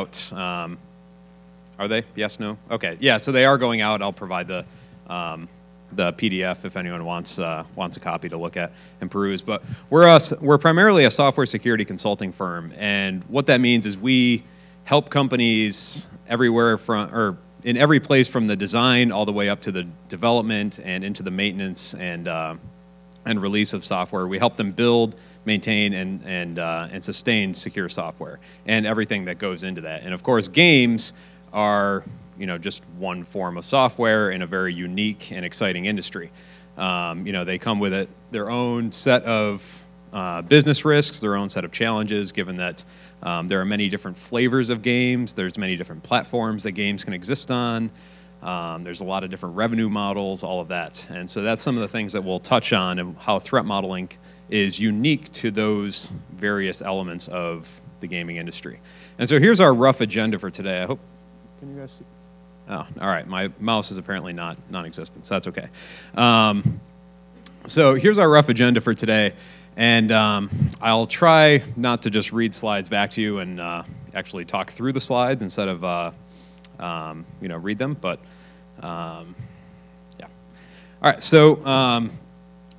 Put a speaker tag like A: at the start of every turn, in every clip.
A: out. Um, are they? Yes, no? Okay. Yeah, so they are going out. I'll provide the um, the PDF if anyone wants uh, wants a copy to look at and peruse. But we're us we're primarily a software security consulting firm, and what that means is we help companies everywhere from or in every place from the design all the way up to the development and into the maintenance and uh, and release of software. We help them build, maintain, and and uh, and sustain secure software and everything that goes into that. And of course, games are you know just one form of software in a very unique and exciting industry. Um, you know they come with it, their own set of uh, business risks, their own set of challenges, given that um, there are many different flavors of games. There's many different platforms that games can exist on. Um, there's a lot of different revenue models, all of that. And so that's some of the things that we'll touch on and how threat modeling is unique to those various elements of the gaming industry. And so here's our rough agenda for today. I hope, can you guys see? Oh, all right. My mouse is apparently not non-existent, so that's okay. Um, so here's our rough agenda for today. And um, I'll try not to just read slides back to you and uh, actually talk through the slides instead of, uh, um, you know, read them. But um, yeah. All right. So um,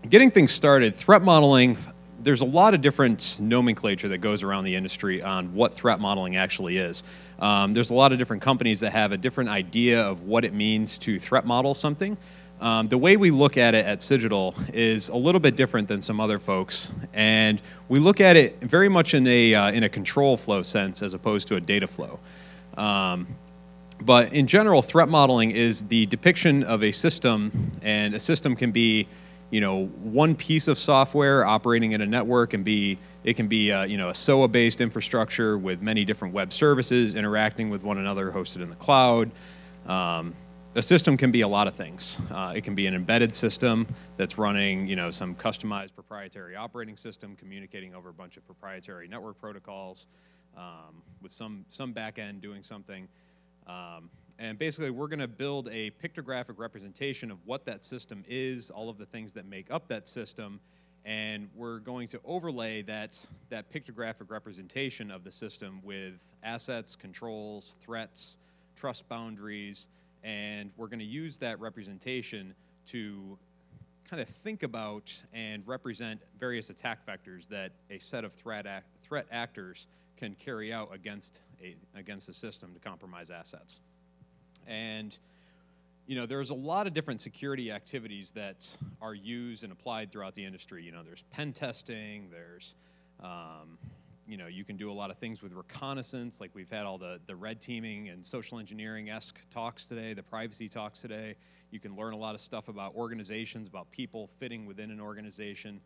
A: getting things started, threat modeling. There's a lot of different nomenclature that goes around the industry on what threat modeling actually is. Um, there's a lot of different companies that have a different idea of what it means to threat model something. Um, the way we look at it at Cigital is a little bit different than some other folks, and we look at it very much in a uh, in a control flow sense as opposed to a data flow. Um, but in general, threat modeling is the depiction of a system, and a system can be, you know, one piece of software operating in a network, and be it can be, uh, you know, a SOA-based infrastructure with many different web services interacting with one another, hosted in the cloud. Um, a system can be a lot of things. Uh, it can be an embedded system that's running, you know, some customized proprietary operating system, communicating over a bunch of proprietary network protocols, um, with some some back end doing something. Um, and basically, we're going to build a pictographic representation of what that system is, all of the things that make up that system, and we're going to overlay that that pictographic representation of the system with assets, controls, threats, trust boundaries and we're going to use that representation to kind of think about and represent various attack vectors that a set of threat, act, threat actors can carry out against a, against the system to compromise assets. And you know, there's a lot of different security activities that are used and applied throughout the industry. You know, there's pen testing, there's um, you know, you can do a lot of things with reconnaissance, like we've had all the, the red teaming and social engineering-esque talks today, the privacy talks today. You can learn a lot of stuff about organizations, about people fitting within an organization.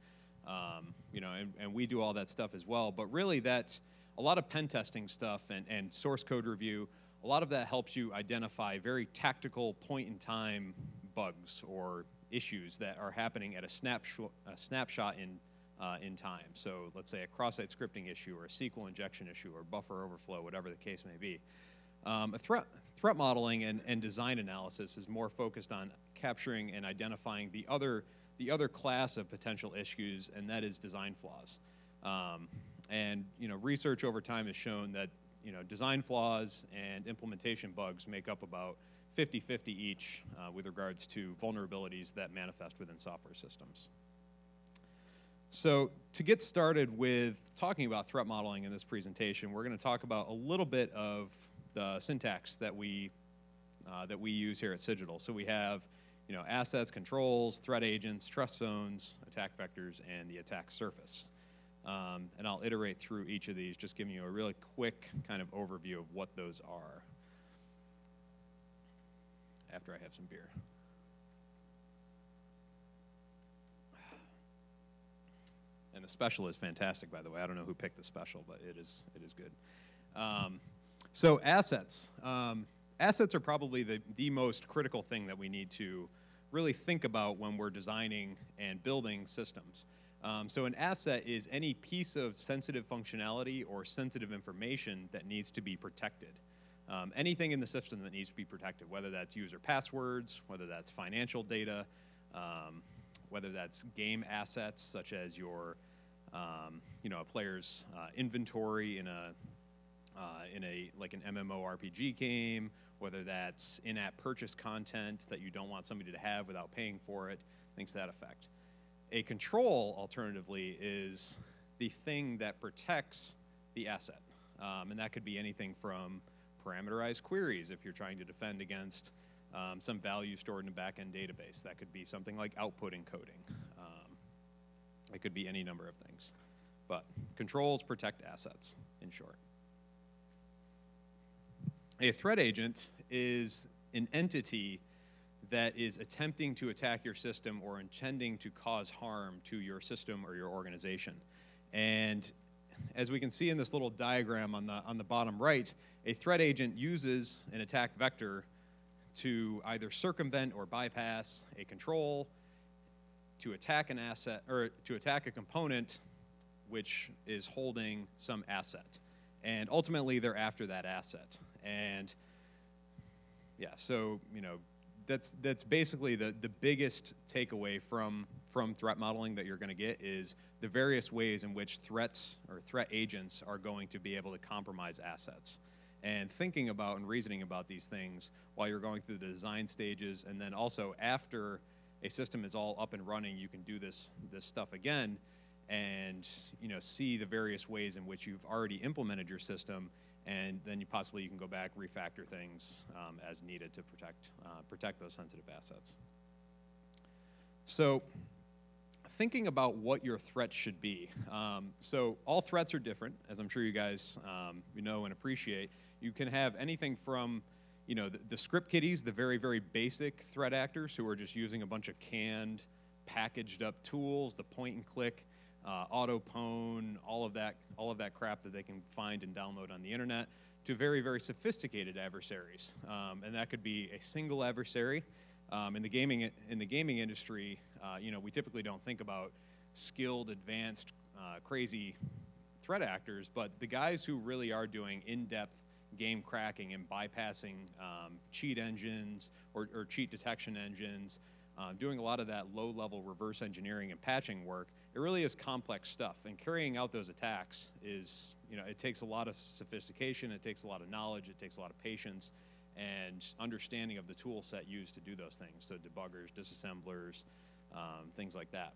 A: Um, you know, and, and we do all that stuff as well. But really that's a lot of pen testing stuff and, and source code review, a lot of that helps you identify very tactical point in time bugs or issues that are happening at a snapshot, a snapshot in uh, in time. So let's say a cross-site scripting issue or a SQL injection issue or buffer overflow, whatever the case may be. Um, threat, threat modeling and, and design analysis is more focused on capturing and identifying the other, the other class of potential issues, and that is design flaws. Um, and you know, research over time has shown that you know, design flaws and implementation bugs make up about 50-50 each uh, with regards to vulnerabilities that manifest within software systems. So to get started with talking about threat modeling in this presentation, we're going to talk about a little bit of the syntax that we uh, that we use here at Cigital. So we have, you know, assets, controls, threat agents, trust zones, attack vectors, and the attack surface. Um, and I'll iterate through each of these, just giving you a really quick kind of overview of what those are after I have some beer. And the special is fantastic, by the way. I don't know who picked the special, but it is, it is good. Um, so assets. Um, assets are probably the, the most critical thing that we need to really think about when we're designing and building systems. Um, so an asset is any piece of sensitive functionality or sensitive information that needs to be protected. Um, anything in the system that needs to be protected, whether that's user passwords, whether that's financial data, um, whether that's game assets such as your, um, you know, a player's uh, inventory in a uh, in a like an MMORPG game, whether that's in-app purchase content that you don't want somebody to have without paying for it, things to that effect. A control, alternatively, is the thing that protects the asset, um, and that could be anything from parameterized queries if you're trying to defend against um, some value stored in a backend database. That could be something like output encoding. Um, it could be any number of things. But controls protect assets, in short. A threat agent is an entity that is attempting to attack your system or intending to cause harm to your system or your organization. And as we can see in this little diagram on the, on the bottom right, a threat agent uses an attack vector to either circumvent or bypass a control, to attack an asset, or to attack a component which is holding some asset. And ultimately, they're after that asset. And yeah, so, you know, that's that's basically the the biggest takeaway from from threat modeling that you're going to get is the various ways in which threats or threat agents are going to be able to compromise assets. And thinking about and reasoning about these things while you're going through the design stages and then also after a system is all up and running you can do this this stuff again and you know see the various ways in which you've already implemented your system and then you possibly you can go back refactor things um, as needed to protect uh, protect those sensitive assets. So thinking about what your threats should be um, so all threats are different as i'm sure you guys um, you know and appreciate. You can have anything from you know the, the script kiddies the very very basic threat actors who are just using a bunch of canned packaged up tools the point and click uh, AutoPwn, all of that, all of that crap that they can find and download on the internet, to very, very sophisticated adversaries, um, and that could be a single adversary. Um, in the gaming in the gaming industry, uh, you know, we typically don't think about skilled, advanced, uh, crazy threat actors, but the guys who really are doing in-depth game cracking and bypassing um, cheat engines or, or cheat detection engines uh, doing a lot of that low level reverse engineering and patching work, it really is complex stuff. And carrying out those attacks is, you know, it takes a lot of sophistication, it takes a lot of knowledge, it takes a lot of patience and understanding of the tool set used to do those things. So debuggers, disassemblers, um, things like that.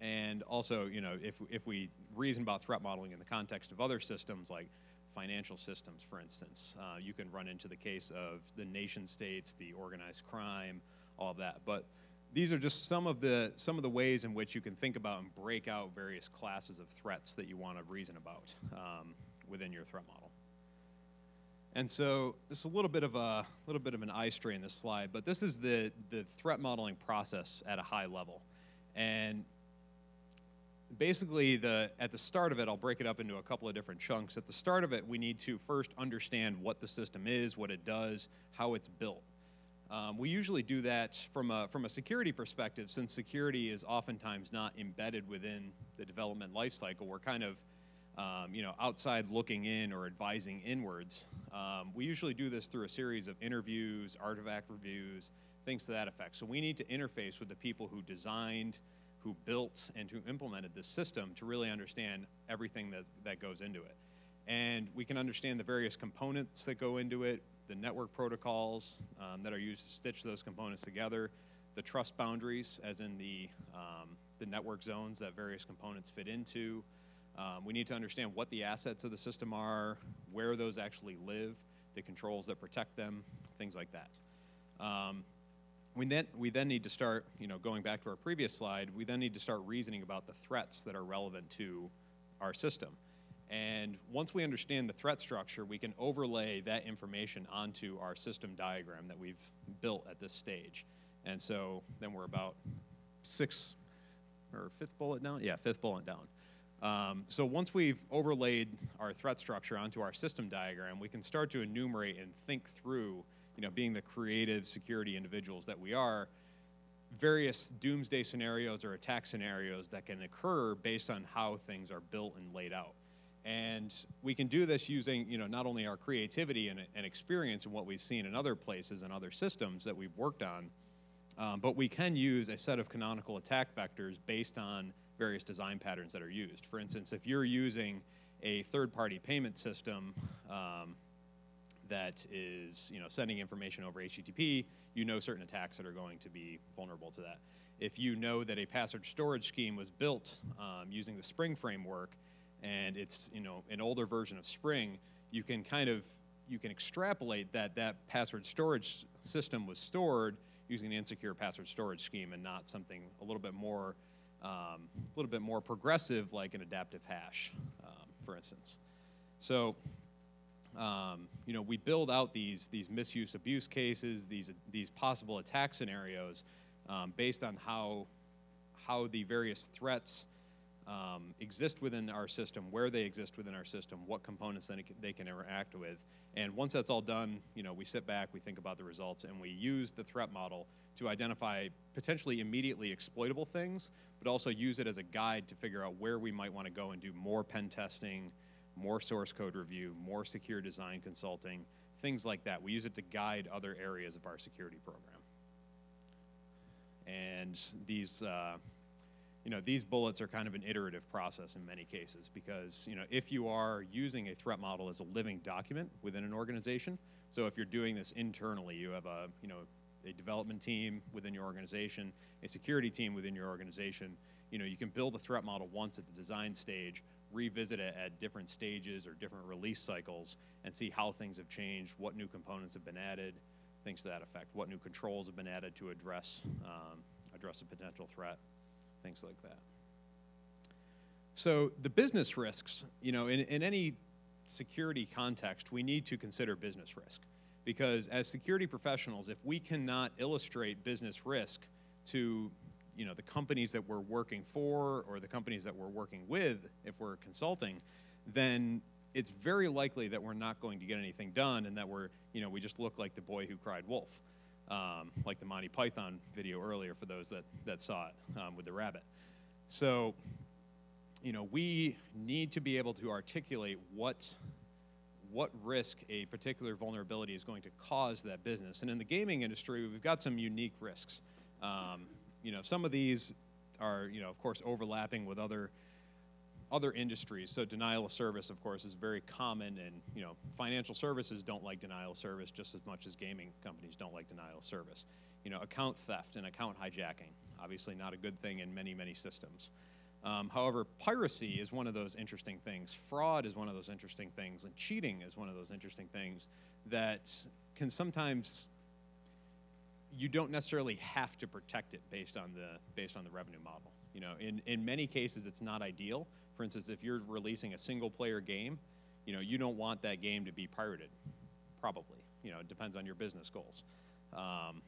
A: And also, you know, if, if we reason about threat modeling in the context of other systems like financial systems, for instance, uh, you can run into the case of the nation states, the organized crime, all that. But these are just some of the some of the ways in which you can think about and break out various classes of threats that you want to reason about um, within your threat model. And so this is a little bit of a little bit of an eye strain this slide, but this is the the threat modeling process at a high level, and basically the at the start of it i'll break it up into a couple of different chunks. At the start of it we need to first understand what the system is what it does how it's built um, we usually do that from a, from a security perspective, since security is oftentimes not embedded within the development lifecycle. We're kind of um, you know, outside looking in or advising inwards. Um, we usually do this through a series of interviews, artifact reviews, things to that effect. So we need to interface with the people who designed, who built, and who implemented this system to really understand everything that, that goes into it. And we can understand the various components that go into it, the network protocols um, that are used to stitch those components together, the trust boundaries, as in the, um, the network zones that various components fit into. Um, we need to understand what the assets of the system are, where those actually live, the controls that protect them, things like that. Um, we then, we then need to start, you know, going back to our previous slide, we then need to start reasoning about the threats that are relevant to our system. And once we understand the threat structure, we can overlay that information onto our system diagram that we've built at this stage. And so then we're about six or fifth bullet down? Yeah, fifth bullet down. Um, so once we've overlaid our threat structure onto our system diagram, we can start to enumerate and think through, you know, being the creative security individuals that we are, various doomsday scenarios or attack scenarios that can occur based on how things are built and laid out. And we can do this using, you know, not only our creativity and, and experience and what we've seen in other places and other systems that we've worked on, um, but we can use a set of canonical attack vectors based on various design patterns that are used. For instance, if you're using a third-party payment system um, that is, you know, sending information over HTTP, you know certain attacks that are going to be vulnerable to that. If you know that a password storage scheme was built um, using the Spring framework, and it's, you know, an older version of Spring, you can kind of you can extrapolate that that password storage system was stored using an insecure password storage scheme and not something a little bit more um, a little bit more progressive like an adaptive hash, um, for instance. So um, you know, we build out these these misuse abuse cases, these these possible attack scenarios, um, based on how how the various threats um, exist within our system, where they exist within our system, what components then they can interact with, and once that's all done, you know, we sit back, we think about the results, and we use the threat model to identify potentially immediately exploitable things, but also use it as a guide to figure out where we might want to go and do more pen testing more source code review, more secure design consulting, things like that. We use it to guide other areas of our security program. And these, uh, you know, these bullets are kind of an iterative process in many cases because, you know, if you are using a threat model as a living document within an organization, so if you're doing this internally, you have a, you know, a development team within your organization, a security team within your organization. You know, you can build a threat model once at the design stage, revisit it at different stages or different release cycles, and see how things have changed, what new components have been added, things to that effect, what new controls have been added to address um, address a potential threat, things like that. So the business risks, you know, in, in any security context, we need to consider business risk because as security professionals, if we cannot illustrate business risk to you know the companies that we're working for or the companies that we're working with, if we're consulting, then it's very likely that we're not going to get anything done, and that we're you know we just look like the boy who cried wolf, um, like the Monty Python video earlier for those that that saw it um, with the rabbit. So, you know, we need to be able to articulate what what risk a particular vulnerability is going to cause that business. And in the gaming industry, we've got some unique risks. Um, you know, some of these are, you know, of course, overlapping with other other industries. So denial of service, of course, is very common, and you know, financial services don't like denial of service just as much as gaming companies don't like denial of service. You know, account theft and account hijacking, obviously not a good thing in many, many systems. Um, however, piracy is one of those interesting things. Fraud is one of those interesting things, and cheating is one of those interesting things that can sometimes you don't necessarily have to protect it based on the based on the revenue model. You know, in in many cases, it's not ideal. For instance, if you're releasing a single player game, you know, you don't want that game to be pirated. Probably, you know, it depends on your business goals. Um,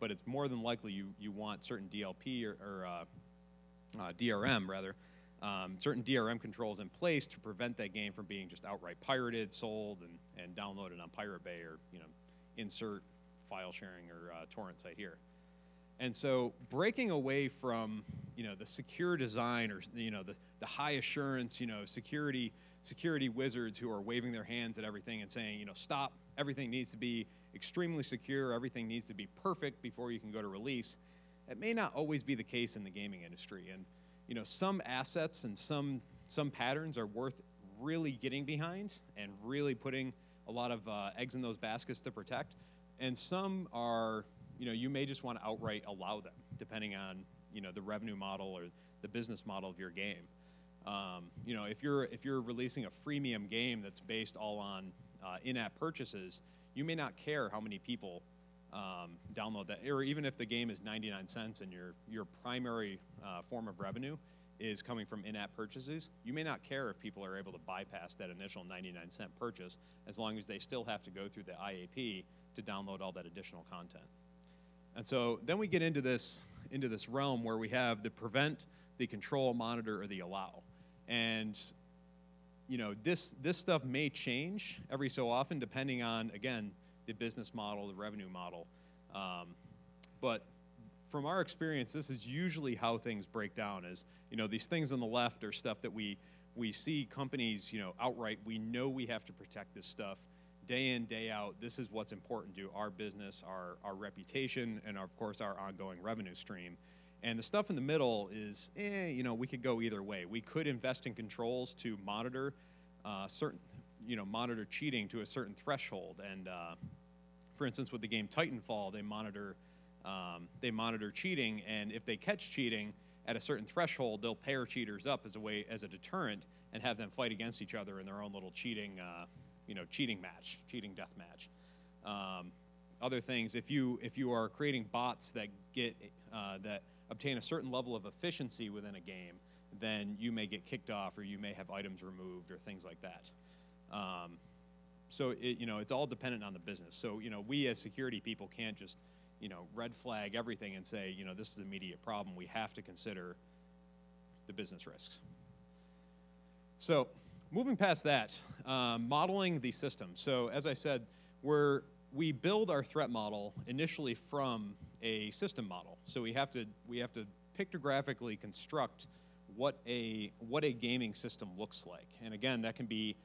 A: but it's more than likely you you want certain DLP or, or uh, uh, DRM rather, um, certain DRM controls in place to prevent that game from being just outright pirated, sold, and, and downloaded on Pirate Bay or you know, insert file sharing or uh, torrent site here. And so breaking away from you know the secure design or you know the, the high assurance you know security security wizards who are waving their hands at everything and saying you know stop everything needs to be extremely secure everything needs to be perfect before you can go to release it may not always be the case in the gaming industry. And you know, some assets and some some patterns are worth really getting behind and really putting a lot of uh, eggs in those baskets to protect. And some are, you know, you may just want to outright allow them, depending on you know the revenue model or the business model of your game. Um, you know, if you're if you're releasing a freemium game that's based all on uh, in-app purchases, you may not care how many people um, download that. Or even if the game is 99 cents and your, your primary uh, form of revenue is coming from in-app purchases, you may not care if people are able to bypass that initial 99 cent purchase as long as they still have to go through the IAP to download all that additional content. And so then we get into this, into this realm where we have the prevent, the control, monitor, or the allow. And you know, this, this stuff may change every so often depending on, again, the business model, the revenue model. Um, but from our experience, this is usually how things break down. Is you know these things on the left are stuff that we we see companies you know outright. We know we have to protect this stuff day in day out. This is what's important to our business, our our reputation, and of course our ongoing revenue stream. And the stuff in the middle is, eh, you know, we could go either way. We could invest in controls to monitor uh, certain, you know, monitor cheating to a certain threshold. And uh, for instance, with the game Titanfall, they monitor um, they monitor cheating, and if they catch cheating at a certain threshold, they'll pair cheaters up as a way as a deterrent and have them fight against each other in their own little cheating, uh, you know, cheating match, cheating death match. Um, other things, if you if you are creating bots that get uh, that obtain a certain level of efficiency within a game, then you may get kicked off or you may have items removed or things like that. Um, so it, you know it's all dependent on the business. So you know we as security people can't just you know red flag everything and say you know this is an immediate problem. We have to consider the business risks. So moving past that, um, modeling the system. So as I said, we're we build our threat model initially from a system model. So we have to we have to pictographically construct what a what a gaming system looks like. And again, that can be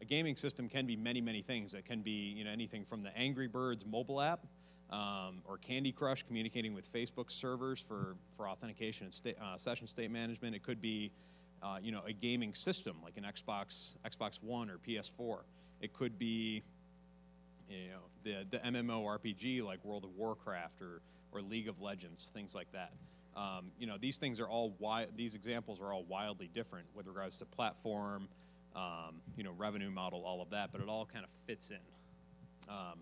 A: a gaming system can be many many things. It can be you know anything from the Angry Birds mobile app um, or Candy Crush communicating with Facebook servers for for authentication and state, uh, session state management. It could be uh, you know a gaming system like an Xbox Xbox One or PS4. It could be you know, the, the MMORPG like World of Warcraft or, or League of Legends, things like that. Um, you know, these things are all wi- these examples are all wildly different with regards to platform, um, you know, revenue model, all of that, but it all kind of fits in. Um,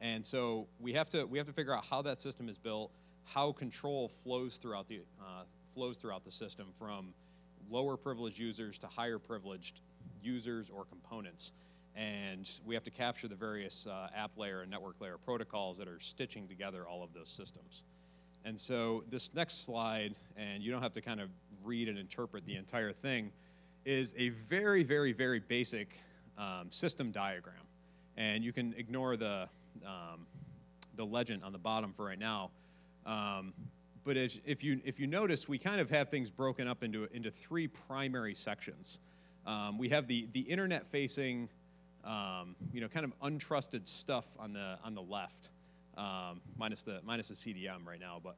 A: and so we have to we have to figure out how that system is built, how control flows throughout the uh, flows throughout the system from lower privileged users to higher privileged users or components and we have to capture the various uh, app layer and network layer protocols that are stitching together all of those systems. And so this next slide, and you don't have to kind of read and interpret the entire thing, is a very, very, very basic um, system diagram. And you can ignore the, um, the legend on the bottom for right now. Um, but as, if, you, if you notice, we kind of have things broken up into, into three primary sections. Um, we have the, the internet facing um, you know, kind of untrusted stuff on the on the left, um, minus the minus the CDN right now, but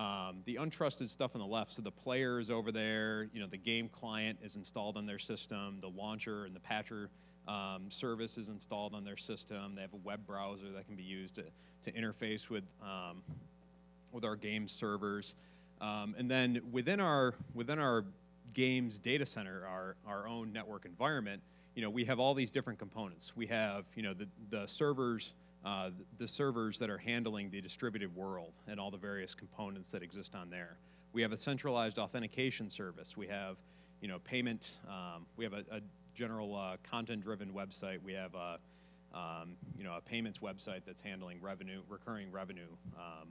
A: um, the untrusted stuff on the left. So the player is over there. You know, the game client is installed on their system. The launcher and the patcher um, service is installed on their system. They have a web browser that can be used to to interface with um, with our game servers. Um, and then within our within our games data center, our our own network environment you know, we have all these different components. We have, you know, the, the servers, uh, the servers that are handling the distributed world and all the various components that exist on there. We have a centralized authentication service. We have, you know, payment. Um, we have a, a general uh, content-driven website. We have a, um, you know, a payments website that's handling revenue, recurring revenue um,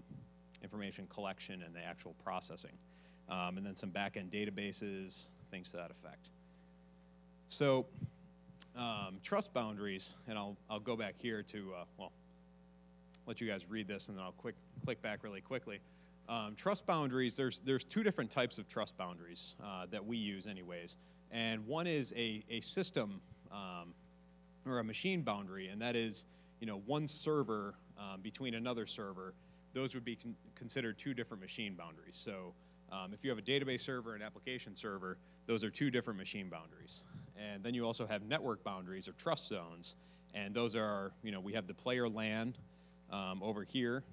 A: information collection and the actual processing. Um, and then some back-end databases, things to that effect. So um, trust boundaries, and I'll, I'll go back here to, uh, well, let you guys read this and then I'll quick, click back really quickly. Um, trust boundaries, there's, there's two different types of trust boundaries uh, that we use anyways. And one is a, a system um, or a machine boundary, and that is, you know, one server um, between another server. Those would be con considered two different machine boundaries. So um, if you have a database server and application server, those are two different machine boundaries. And then you also have network boundaries or trust zones. And those are, you know, we have the player LAN um, over here.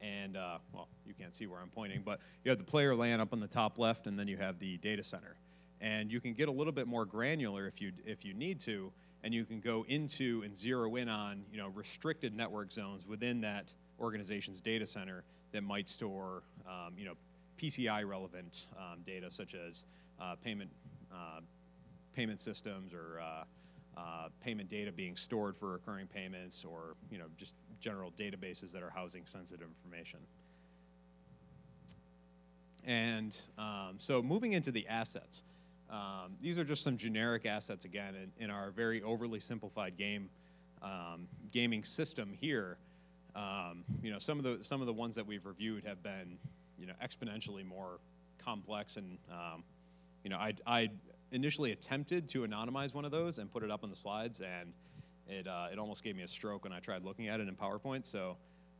A: And, uh, well, you can't see where I'm pointing, but you have the player LAN up on the top left, and then you have the data center. And you can get a little bit more granular if you, if you need to, and you can go into and zero in on, you know, restricted network zones within that organization's data center that might store, um, you know, PCI relevant um, data such as uh, payment, uh, payment systems or uh, uh, payment data being stored for recurring payments or you know just general databases that are housing sensitive information. And um, so moving into the assets. Um, these are just some generic assets again in, in our very overly simplified game um, gaming system here. Um, you know, some of the some of the ones that we've reviewed have been you know, exponentially more complex. And um, you know, I, I initially attempted to anonymize one of those and put it up on the slides, and it uh, it almost gave me a stroke when I tried looking at it in PowerPoint. So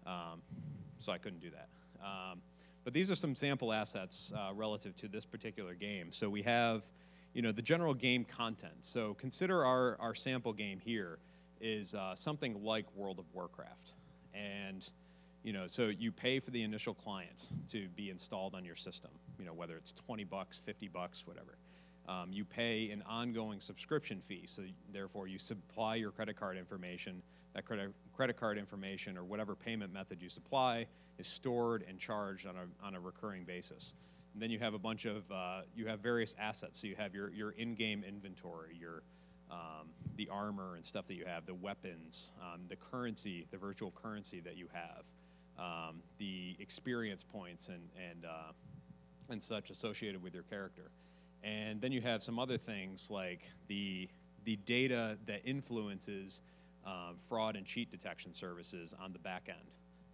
A: um, so I couldn't do that. Um, but these are some sample assets uh, relative to this particular game. So we have you know, the general game content. So consider our, our sample game here is uh, something like World of Warcraft. And, you know, so you pay for the initial client to be installed on your system, you know, whether it's 20 bucks, 50 bucks, whatever. Um, you pay an ongoing subscription fee, so therefore you supply your credit card information. That credit, credit card information or whatever payment method you supply is stored and charged on a, on a recurring basis. And then you have a bunch of, uh, you have various assets. So you have your, your in-game inventory, your, um, the armor and stuff that you have, the weapons, um, the currency, the virtual currency that you have, um, the experience points and, and, uh, and such associated with your character. And then you have some other things like the, the data that influences uh, fraud and cheat detection services on the back end.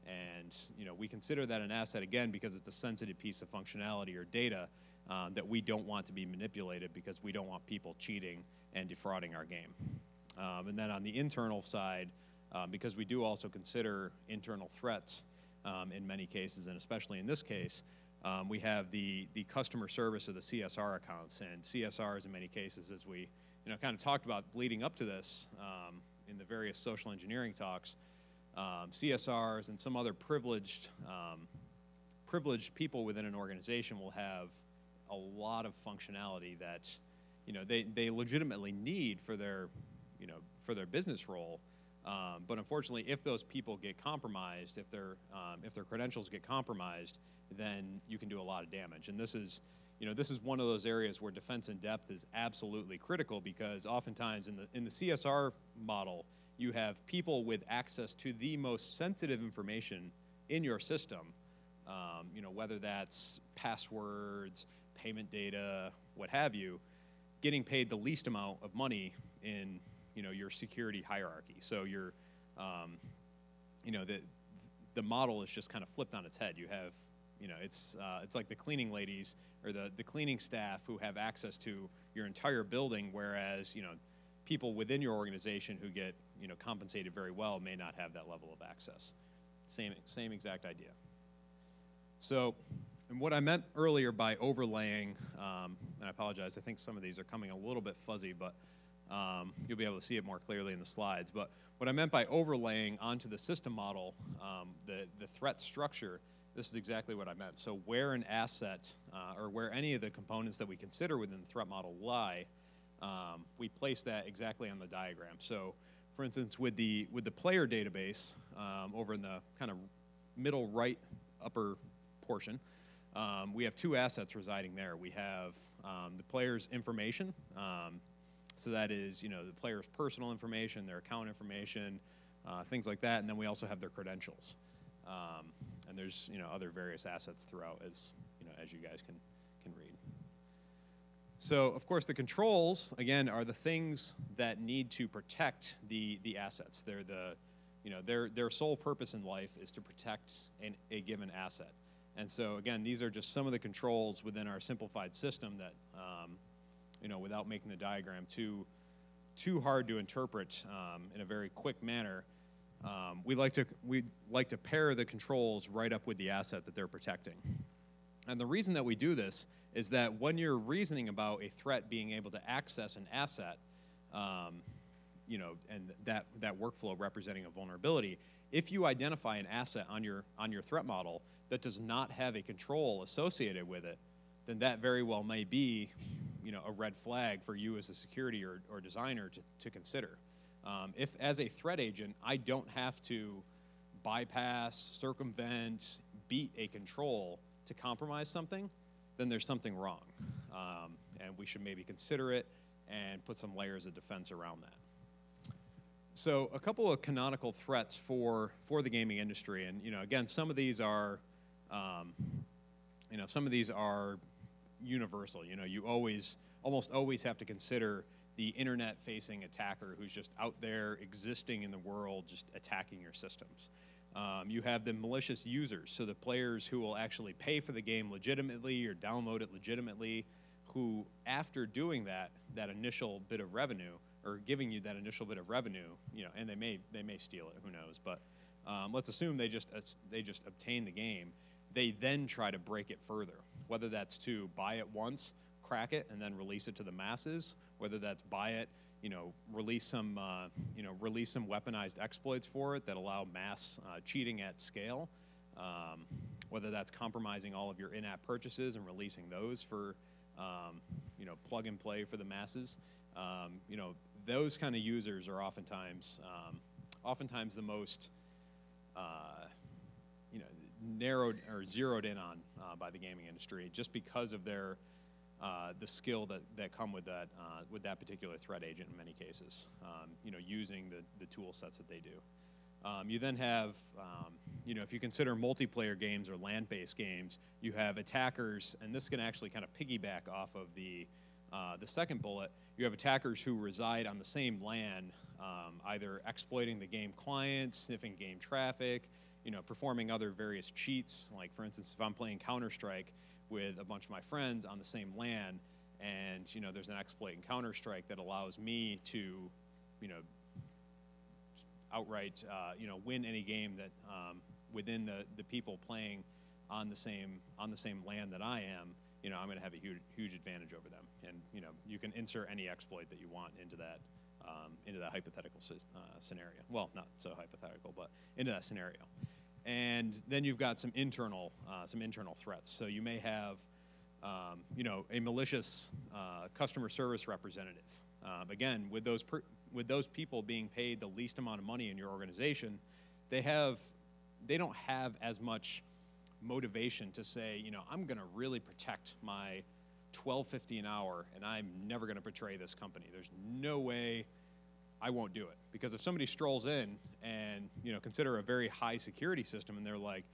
A: And you know, we consider that an asset again because it's a sensitive piece of functionality or data um, that we don't want to be manipulated because we don't want people cheating and defrauding our game. Um, and then on the internal side, um, because we do also consider internal threats um, in many cases, and especially in this case, um, we have the, the customer service of the CSR accounts, and CSRs in many cases, as we you know, kind of talked about leading up to this um, in the various social engineering talks, um, CSRs and some other privileged, privileged people within an organization will have a lot of functionality that you know, they, they legitimately need for their, you know, for their business role, um, but unfortunately, if those people get compromised, if their um, if their credentials get compromised, then you can do a lot of damage. And this is, you know, this is one of those areas where defense in depth is absolutely critical because oftentimes in the in the CSR model, you have people with access to the most sensitive information in your system. Um, you know, whether that's passwords, payment data, what have you, getting paid the least amount of money in you know your security hierarchy. So your um, you know the the model is just kind of flipped on its head. You have you know it's uh, it's like the cleaning ladies or the the cleaning staff who have access to your entire building, whereas you know people within your organization who get you know compensated very well may not have that level of access. Same same exact idea. So, and what I meant earlier by overlaying, um, and I apologize, I think some of these are coming a little bit fuzzy, but um, you'll be able to see it more clearly in the slides. But what I meant by overlaying onto the system model, um, the, the threat structure, this is exactly what I meant. So where an asset uh, or where any of the components that we consider within the threat model lie, um, we place that exactly on the diagram. So for instance, with the, with the player database um, over in the kind of middle right upper portion, um, we have two assets residing there. We have um, the player's information, um, so that is, you know, the player's personal information, their account information, uh, things like that, and then we also have their credentials. Um, and there's, you know, other various assets throughout, as you know, as you guys can can read. So, of course, the controls again are the things that need to protect the the assets. They're the, you know, their their sole purpose in life is to protect an, a given asset. And so, again, these are just some of the controls within our simplified system that um, you know, without making the diagram too, too hard to interpret um, in a very quick manner, um, we like to we like to pair the controls right up with the asset that they're protecting. And the reason that we do this is that when you're reasoning about a threat being able to access an asset, um, you know, and that that workflow representing a vulnerability, if you identify an asset on your on your threat model that does not have a control associated with it, then that very well may be, you know, a red flag for you as a security or, or designer to, to consider. Um, if as a threat agent, I don't have to bypass, circumvent, beat a control to compromise something, then there's something wrong. Um, and we should maybe consider it and put some layers of defense around that. So a couple of canonical threats for, for the gaming industry, and you know, again, some of these are, um, you know, some of these are universal. You know, you always, almost always have to consider the internet facing attacker who's just out there existing in the world, just attacking your systems. Um, you have the malicious users, so the players who will actually pay for the game legitimately or download it legitimately, who, after doing that, that initial bit of revenue, or giving you that initial bit of revenue, you know, and they may they may steal it, who knows? But um, let's assume they just they just obtain the game they then try to break it further, whether that's to buy it once, crack it and then release it to the masses, whether that's buy it, you know, release some, uh, you know, release some weaponized exploits for it that allow mass uh, cheating at scale, um, whether that's compromising all of your in-app purchases and releasing those for, um, you know, plug and play for the masses. Um, you know, those kind of users are oftentimes, um, oftentimes the most, uh, narrowed or zeroed in on uh, by the gaming industry just because of their uh, the skill that, that come with that uh, with that particular threat agent in many cases. Um, you know, using the the tool sets that they do. Um, you then have, um, you know, if you consider multiplayer games or LAN-based games, you have attackers, and this can actually kind of piggyback off of the uh, the second bullet, you have attackers who reside on the same land, um, either exploiting the game client, sniffing game traffic, you know, performing other various cheats. Like for instance, if I'm playing Counter Strike with a bunch of my friends on the same LAN, and you know, there's an exploit in Counter Strike that allows me to, you know, outright, uh, you know, win any game that um, within the the people playing on the same on the same LAN that I am you know, I'm going to have a huge, huge advantage over them. And you know, you can insert any exploit that you want into that, um, into that hypothetical uh, scenario. Well, not so hypothetical, but into that scenario. And then you've got some internal, uh, some internal threats. So you may have, um, you know, a malicious uh, customer service representative. Um, again, with those with those people being paid the least amount of money in your organization, they have, they don't have as much motivation to say, you know, I'm going to really protect my 1250 an hour and I'm never going to betray this company. There's no way I won't do it because if somebody strolls in and, you know, consider a very high security system and they're like,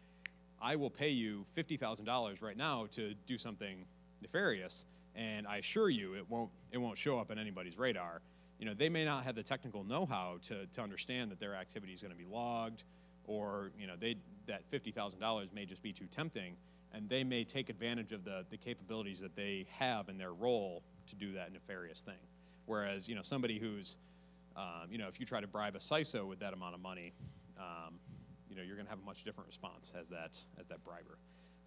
A: I will pay you $50,000 right now to do something nefarious and I assure you it won't it won't show up on anybody's radar. You know, they may not have the technical know-how to to understand that their activity is going to be logged or you know they that fifty thousand dollars may just be too tempting, and they may take advantage of the the capabilities that they have in their role to do that nefarious thing. Whereas you know somebody who's um, you know if you try to bribe a CISO with that amount of money, um, you know you're going to have a much different response as that as that briber.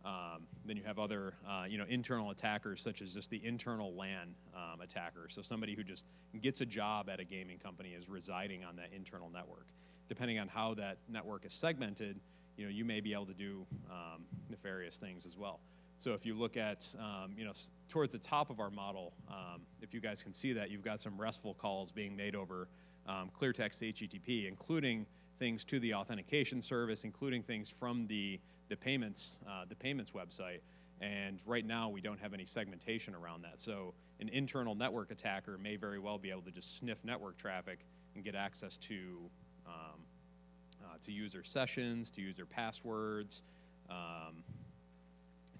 A: Um, then you have other, uh, you know, internal attackers such as just the internal LAN um, attacker. So somebody who just gets a job at a gaming company is residing on that internal network depending on how that network is segmented, you know, you may be able to do um, nefarious things as well. So if you look at, um, you know, towards the top of our model, um, if you guys can see that, you've got some RESTful calls being made over um, clear text HTTP, including things to the authentication service, including things from the the payments uh, the payments website. And right now, we don't have any segmentation around that. So an internal network attacker may very well be able to just sniff network traffic and get access to um, uh, to user sessions, to user passwords, um,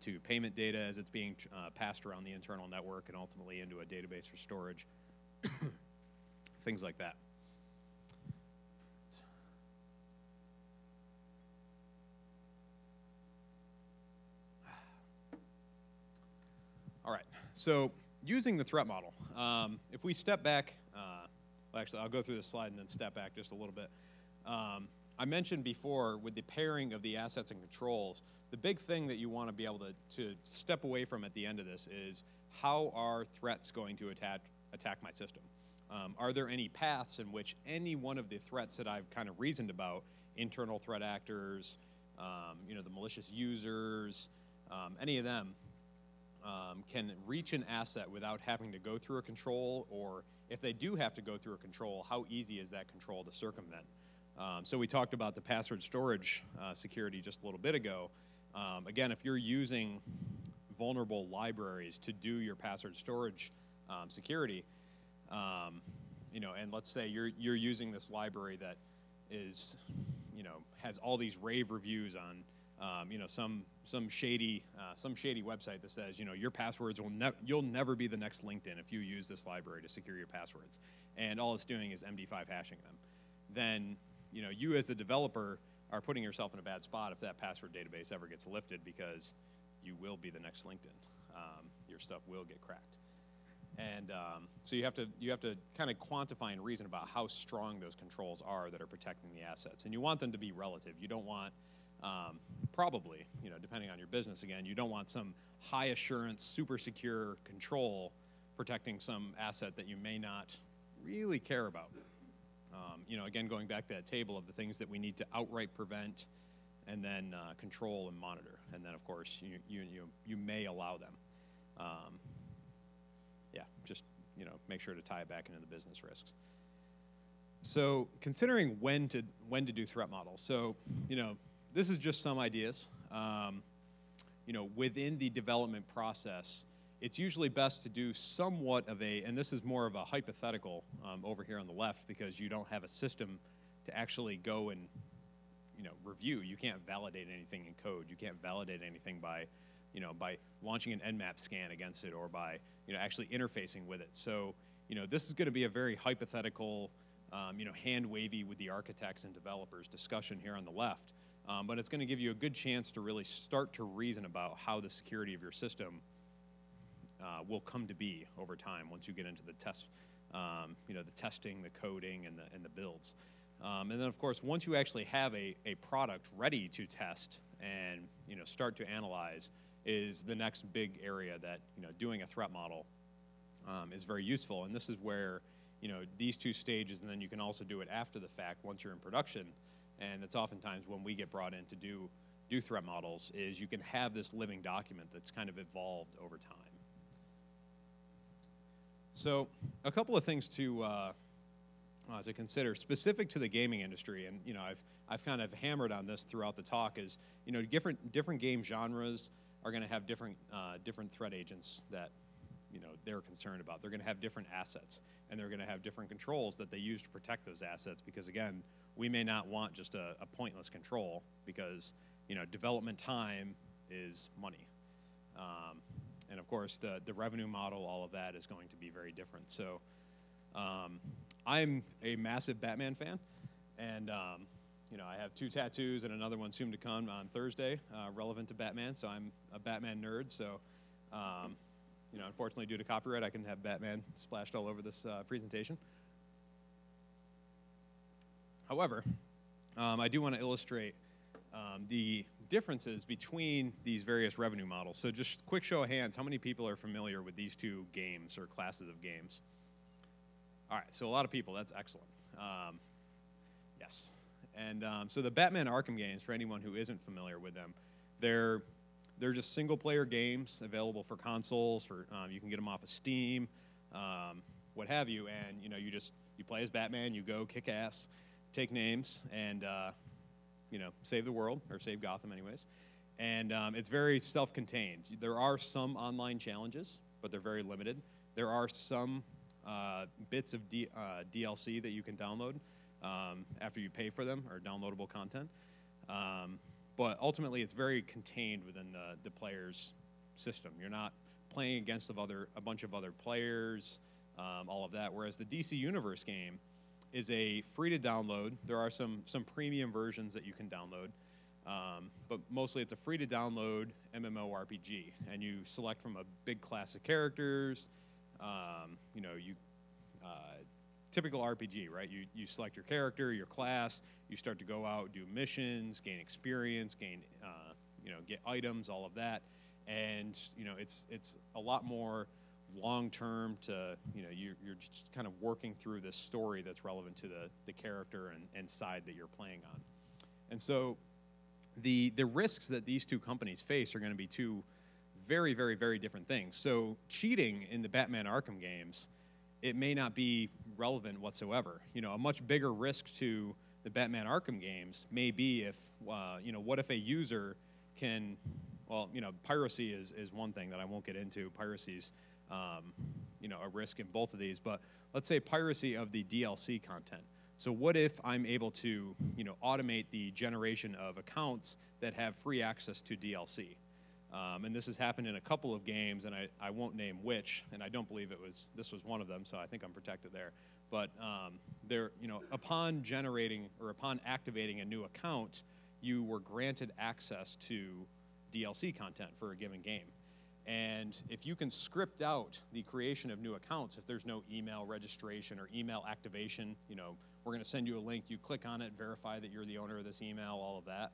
A: to payment data as it's being uh, passed around the internal network and ultimately into a database for storage, things like that. All right, so using the threat model, um, if we step back, uh, well, actually, I'll go through this slide and then step back just a little bit. Um, I mentioned before with the pairing of the assets and controls, the big thing that you want to be able to, to step away from at the end of this is how are threats going to attack, attack my system? Um, are there any paths in which any one of the threats that I've kind of reasoned about, internal threat actors, um, you know, the malicious users, um, any of them, um, can reach an asset without having to go through a control, or if they do have to go through a control, how easy is that control to circumvent? Um, so we talked about the password storage uh, security just a little bit ago. Um, again, if you're using vulnerable libraries to do your password storage um, security, um, you know, and let's say you're you're using this library that is, you know, has all these rave reviews on um, you know, some some shady uh, some shady website that says, you know, your passwords will never you'll never be the next LinkedIn if you use this library to secure your passwords, and all it's doing is MD5 hashing them. Then, you know, you as the developer are putting yourself in a bad spot if that password database ever gets lifted because you will be the next LinkedIn. Um, your stuff will get cracked. And um, so you have to you have to kind of quantify and reason about how strong those controls are that are protecting the assets, and you want them to be relative. You don't want Um, probably, you know, depending on your business. Again, you don't want some high assurance, super secure control protecting some asset that you may not really care about. Um, you know, again, going back to that table of the things that we need to outright prevent and then uh, control and monitor. And then, of course, you, you, you, you may allow them. Um, yeah, just, you know, make sure to tie it back into the business risks. So considering when to, when to do threat models. So, you know, this is just some ideas. Um, you know, within the development process, it's usually best to do somewhat of a, and this is more of a hypothetical um, over here on the left because you don't have a system to actually go and, you know, review. You can't validate anything in code. You can't validate anything by, you know, by launching an Nmap scan against it or by, you know, actually interfacing with it. So, you know, this is going to be a very hypothetical, um, you know, hand wavy with the architects and developers discussion here on the left. Um, but it's going to give you a good chance to really start to reason about how the security of your system uh, will come to be over time once you get into the test, um, you know, the testing, the coding, and the, and the builds. Um, and then, of course, once you actually have a, a product ready to test and you know start to analyze, is the next big area that you know doing a threat model um, is very useful. And this is where you know these two stages, and then you can also do it after the fact once you're in production. And that's oftentimes when we get brought in to do do threat models is you can have this living document that's kind of evolved over time. So a couple of things to uh, uh, to consider specific to the gaming industry, and you know I've I've kind of hammered on this throughout the talk is you know different different game genres are going to have different uh, different threat agents that you know they're concerned about. They're going to have different assets, and they're going to have different controls that they use to protect those assets. Because again, we may not want just a, a pointless control because you know development time is money. Um, and of course, the, the revenue model, all of that is going to be very different. So um, I'm a massive Batman fan, and um, you know I have two tattoos and another one soon to come on Thursday, uh, relevant to Batman. So I'm a Batman nerd. So um, you know, unfortunately, due to copyright, I can have Batman splashed all over this uh, presentation. However, um, I do want to illustrate um, the differences between these various revenue models. So just quick show of hands, how many people are familiar with these two games or classes of games? All right, so a lot of people, that's excellent. Um, yes. And um, so the Batman Arkham games, for anyone who isn't familiar with them, they're, they're just single player games available for consoles, for, um, you can get them off of Steam, um, what have you, and you know, you just, you play as Batman, you go kick ass, take names, and uh, you know, save the world or save Gotham, anyways. And um, it's very self-contained. There are some online challenges, but they're very limited. There are some uh, bits of D, uh, DLC that you can download um, after you pay for them or downloadable content. Um, but ultimately, it's very contained within the, the player's system. You're not playing against other, a bunch of other players, um, all of that. Whereas the DC Universe game, is a free to download. There are some some premium versions that you can download, um, but mostly it's a free to download MMORPG, and you select from a big class of characters. Um, you know, you uh, typical RPG, right? You you select your character, your class. You start to go out, do missions, gain experience, gain uh, you know get items, all of that, and you know it's it's a lot more long term to you know you, you're just kind of working through this story that's relevant to the, the character and, and side that you're playing on. And so the the risks that these two companies face are going to be two very very very different things. So cheating in the batman arkham games it may not be relevant whatsoever. You know a much bigger risk to the batman arkham games may be if uh, you know what if a user can well you know piracy is, is one thing that i won't get into. Piracy's um, you know, a risk in both of these. But let's say piracy of the DLC content. So what if I'm able to, you know, automate the generation of accounts that have free access to DLC? Um, and this has happened in a couple of games, and I, I won't name which, and I don't believe it was this was one of them, so I think I'm protected there. But um, there, you know, upon generating or upon activating a new account, you were granted access to DLC content for a given game. And if you can script out the creation of new accounts, if there's no email registration or email activation, you know, we're going to send you a link, you click on it, verify that you're the owner of this email, all of that.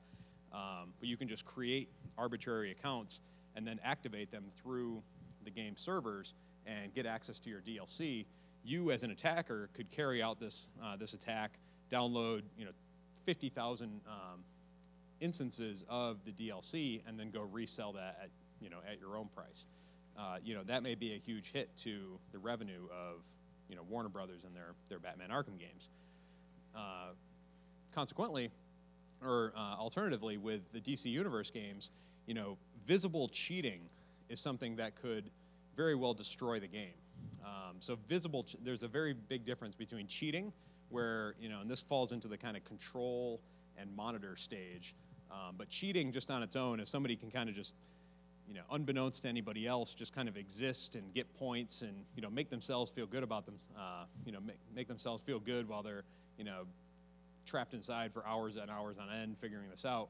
A: Um, but you can just create arbitrary accounts and then activate them through the game servers and get access to your DLC. You, as an attacker, could carry out this uh, this attack, download you know 50,000 um, instances of the DLC, and then go resell that at you know at your own price. Uh, you know that may be a huge hit to the revenue of you know Warner Brothers and their their Batman Arkham games. Uh, consequently, or uh, alternatively, with the DC Universe games, you know, visible cheating is something that could very well destroy the game. Um, so visible, there's a very big difference between cheating, where you know, and this falls into the kind of control and monitor stage. Um, but cheating just on its own, if somebody can kind of just, you know, unbeknownst to anybody else, just kind of exist and get points and you know make themselves feel good about them, uh, you know, make, make themselves feel good while they're you know trapped inside for hours and hours on end figuring this out.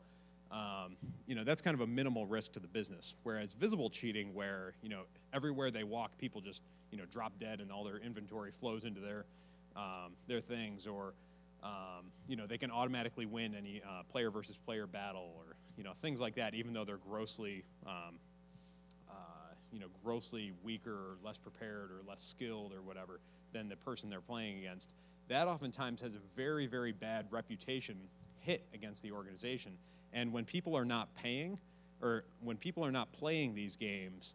A: Um, you know that's kind of a minimal risk to the business. Whereas visible cheating, where you know everywhere they walk, people just you know drop dead and all their inventory flows into their um, their things, or um, you know they can automatically win any uh, player versus player battle, or you know things like that, even though they're grossly um, you know grossly weaker or less prepared or less skilled or whatever than the person they're playing against. That oftentimes has a very very bad reputation hit against the organization. And when people are not paying, or when people are not playing these games,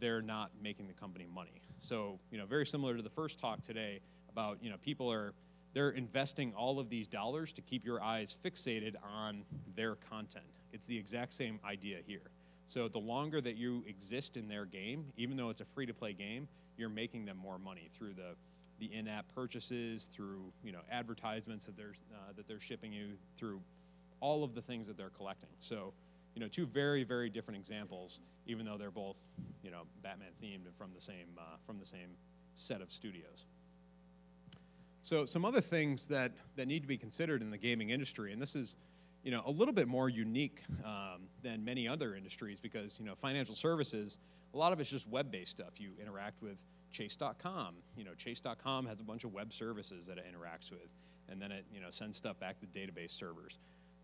A: they're not making the company money. So, you know, very similar to the first talk today about, you know, people are they're investing all of these dollars to keep your eyes fixated on their content. It's the exact same idea here. So the longer that you exist in their game, even though it's a free to play game, you're making them more money through the the in-app purchases, through you know advertisements that they're uh, that they're shipping you, through all of the things that they're collecting. So, you know, two very very different examples, even though they're both you know Batman themed and from the same uh, from the same set of studios. So some other things that that need to be considered in the gaming industry, and this is you know a little bit more unique um, than many other industries because you know financial services a lot of it's just web-based stuff. You interact with chase.com you know chase.com has a bunch of web services that it interacts with and then it you know sends stuff back to database servers.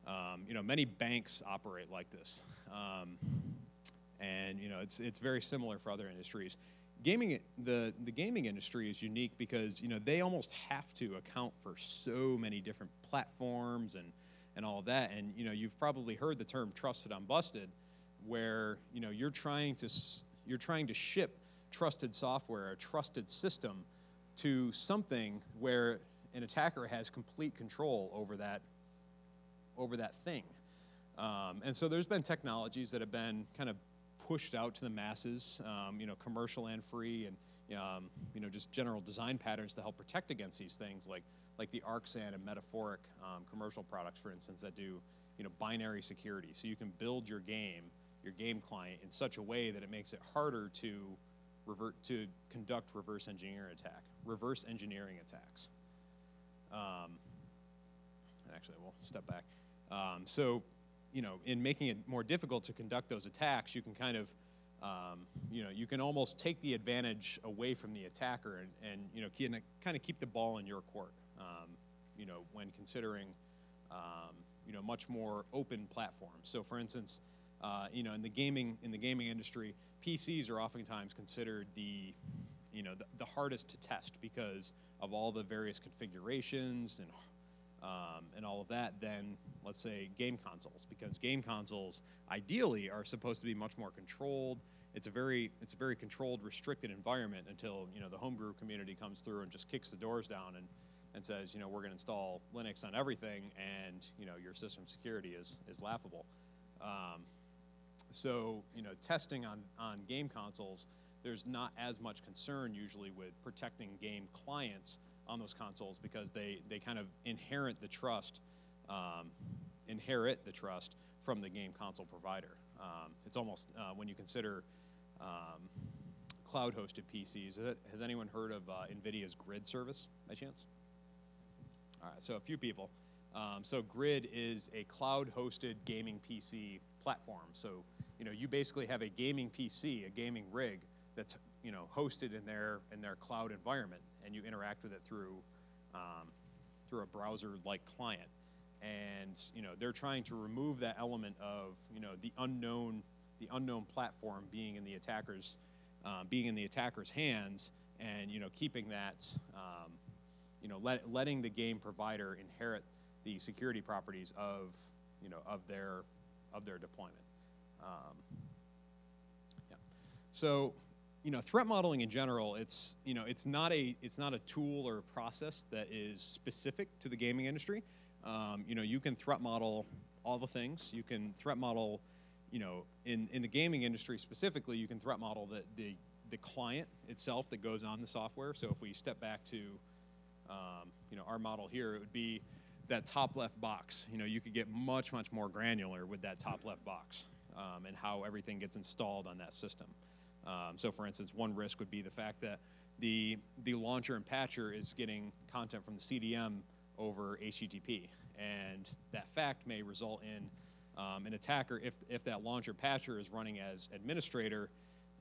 A: Um, you know many banks operate like this. Um, and you know it's it's very similar for other industries. Gaming the the gaming industry is unique because you know they almost have to account for so many different platforms and and all that. And you know, you've probably heard the term "trusted unbusted," where you know you're trying to you're trying to ship trusted software, a trusted system, to something where an attacker has complete control over that over that thing. Um, and so there's been technologies that have been kind of pushed out to the masses, um, you know, commercial and free, and um, you know, just general design patterns to help protect against these things, like like the Arxan and Metaforic um, commercial products, for instance, that do you know binary security. So you can build your game, your game client, in such a way that it makes it harder to revert to conduct reverse engineering attack, reverse engineering attacks. Um, actually, we'll step back. Um, so, you know, in making it more difficult to conduct those attacks, you can kind of um, you know, you can almost take the advantage away from the attacker and, and you know, kind of keep the ball in your court, you know, when considering, um, you know, much more open platforms. So for instance, uh, you know, in the gaming, in the gaming industry, PCs are oftentimes considered the, you know, the, the hardest to test because of all the various configurations and um, and all of that than, let's say, game consoles, because game consoles ideally are supposed to be much more controlled. It's a very it's a very controlled, restricted environment until you know the homebrew community comes through and just kicks the doors down and, and says, you know, we're going to install Linux on everything, and you know your system security is is laughable. Um, so you know, testing on on game consoles, there's not as much concern usually with protecting game clients on those consoles because they, they kind of inherit the trust, um, inherit the trust from the game console provider. Um, it's almost uh, when you consider um, cloud-hosted PCs. Has anyone heard of uh, NVIDIA's Grid service by chance? All right, so a few people. Um, so Grid is a cloud-hosted gaming PC platform. So you know you basically have a gaming PC, a gaming rig that's you know hosted in their in their cloud environment, and you interact with it through um, through a browser-like client. and you know they're trying to remove that element of you know the unknown the unknown platform being in the attacker's uh, being in the attacker's hands and you know keeping that um, you know let, letting the game provider inherit the security properties of you know of their of their deployment. Um, yeah. So you know threat modeling in general it's you know it's not a it's not a tool or a process that is specific to the gaming industry. Um, you know you can threat model all the things. You can threat model you know in in the gaming industry specifically you can threat model the the the client itself that goes on the software. So if we step back to, um, you know, our model here, it would be that top left box. You know, you could get much, much more granular with that top left box um, and how everything gets installed on that system. Um, so for instance, one risk would be the fact that the, the launcher and patcher is getting content from the CDN over HTTP. And that fact may result in um, an attacker, if, if that launcher patcher is running as administrator,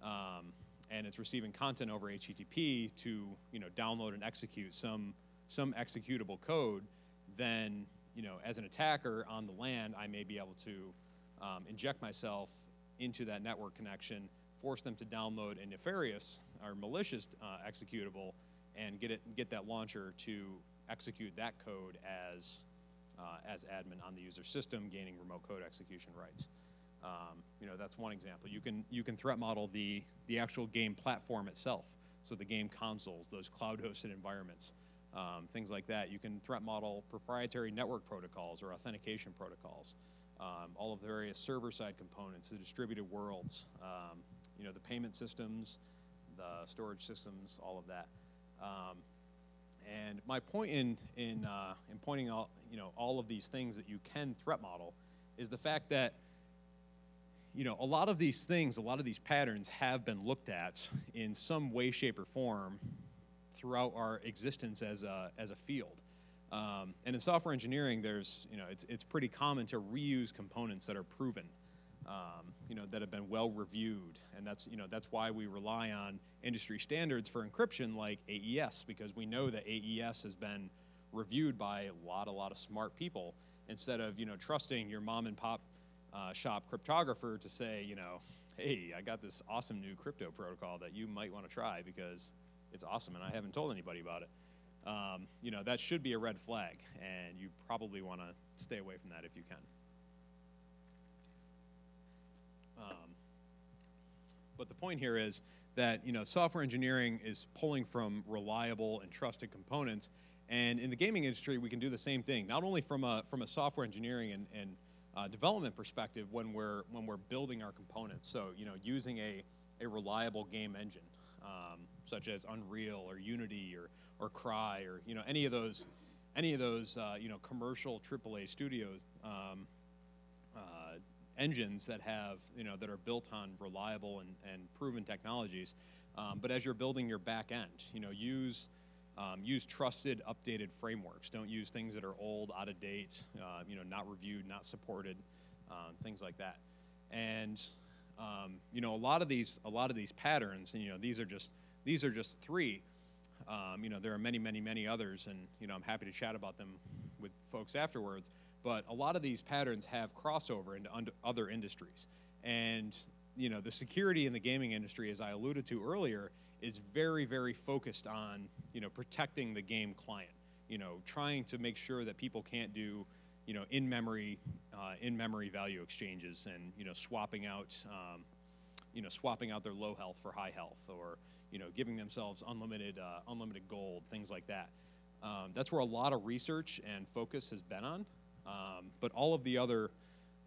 A: um, and it's receiving content over HTTP to you know download and execute some some executable code, then you know as an attacker on the LAN, I may be able to um, inject myself into that network connection, force them to download a nefarious or malicious uh, executable, and get it get that launcher to execute that code as uh, as admin on the user system, gaining remote code execution rights. Um, you know, that's one example. You can, you can threat model the, the actual game platform itself. So the game consoles, those cloud-hosted environments, um, things like that. You can threat model proprietary network protocols or authentication protocols, um, all of the various server-side components, the distributed worlds, um, you know, the payment systems, the storage systems, all of that. Um, and my point in, in, uh, in pointing out, you know, all of these things that you can threat model is the fact that you know, a lot of these things, a lot of these patterns have been looked at in some way, shape, or form throughout our existence as a, as a field. Um, and in software engineering, there's, you know, it's, it's pretty common to reuse components that are proven, um, you know, that have been well reviewed. And that's, you know, that's why we rely on industry standards for encryption like AES, because we know that AES has been reviewed by a lot, a lot of smart people instead of, you know, trusting your mom and pop uh, shop cryptographer to say, you know, hey, I got this awesome new crypto protocol that you might want to try because it's awesome and I haven't told anybody about it. Um, you know, that should be a red flag, and you probably want to stay away from that if you can. Um, but the point here is that you know software engineering is pulling from reliable and trusted components, and in the gaming industry, we can do the same thing. Not only from a from a software engineering and, and uh, development perspective when we're when we're building our components. So you know, using a a reliable game engine, um, such as Unreal or Unity or or Cry or you know any of those any of those uh, you know commercial AAA studios um, uh, engines that have you know that are built on reliable and, and proven technologies. Um, but as you're building your back end, you know use um, use trusted, updated frameworks. Don't use things that are old, out of date, uh, you know, not reviewed, not supported, um, things like that. And um, you know, a lot of these, a lot of these patterns, and you know, these are just these are just three. Um, you know, there are many, many, many others, and you know, I'm happy to chat about them with folks afterwards. But a lot of these patterns have crossover into other industries, and you know, the security in the gaming industry, as I alluded to earlier, is very, very focused on, you know, protecting the game client. You know, trying to make sure that people can't do, you know, in-memory, uh, in-memory value exchanges and, you know, swapping out, um, you know, swapping out their low health for high health or, you know, giving themselves unlimited, uh, unlimited gold, things like that. Um, that's where a lot of research and focus has been on. Um, but all of the other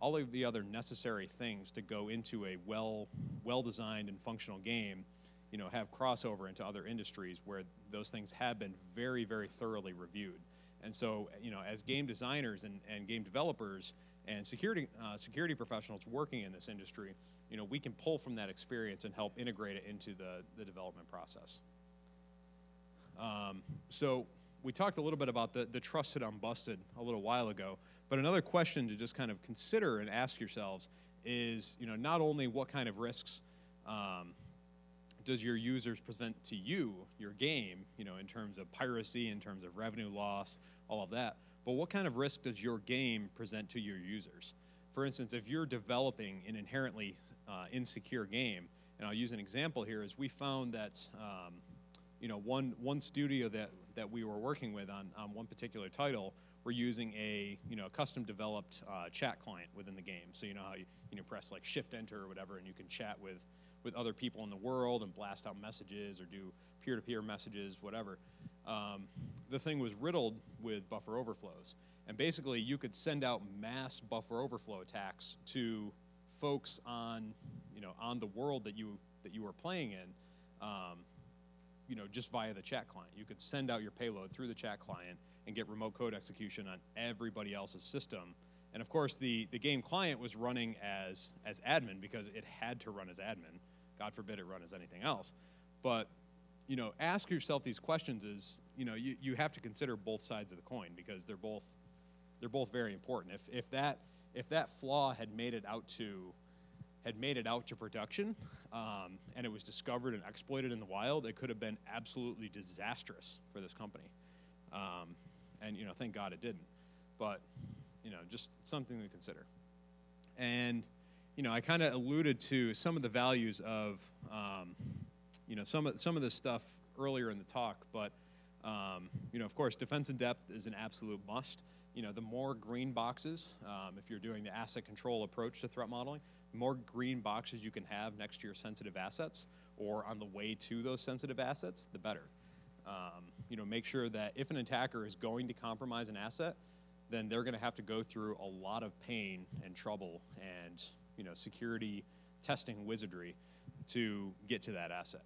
A: all of the other necessary things to go into a well well designed and functional game you know have crossover into other industries where those things have been very very thoroughly reviewed. And so you know as game designers and, and game developers and security uh, security professionals working in this industry you know we can pull from that experience and help integrate it into the the development process. Um, so we talked a little bit about the, the trusted unbusted a little while ago, but another question to just kind of consider and ask yourselves is, you know, not only what kind of risks um, does your users present to you, your game, you know, in terms of piracy, in terms of revenue loss, all of that, but what kind of risk does your game present to your users? For instance, if you're developing an inherently uh, insecure game, and I'll use an example here, is we found that um, you know one one studio that that we were working with on, on one particular title were using a you know custom developed uh, chat client within the game. So you know how you, you know press like Shift Enter or whatever, and you can chat with with other people in the world and blast out messages or do peer-to-peer messages, whatever. Um, the thing was riddled with buffer overflows, and basically you could send out mass buffer overflow attacks to folks on you know on the world that you that you were playing in. Um, you know, just via the chat client. You could send out your payload through the chat client and get remote code execution on everybody else's system. And of course, the, the game client was running as, as admin because it had to run as admin. God forbid it run as anything else. But, you know, ask yourself these questions is, you know, you, you have to consider both sides of the coin because they're both, they're both very important. If, if, that, if that flaw had made it out to had made it out to production um, and it was discovered and exploited in the wild, it could have been absolutely disastrous for this company. Um, and you know, thank God it didn't. But you know, just something to consider. And you know, I kind of alluded to some of the values of um, you know some of some of this stuff earlier in the talk, but um, you know, of course, defense in depth is an absolute must. You know, the more green boxes, um, if you're doing the asset control approach to threat modeling, more green boxes you can have next to your sensitive assets or on the way to those sensitive assets, the better. Um, you know, make sure that if an attacker is going to compromise an asset, then they're going to have to go through a lot of pain and trouble and you know security testing wizardry to get to that asset.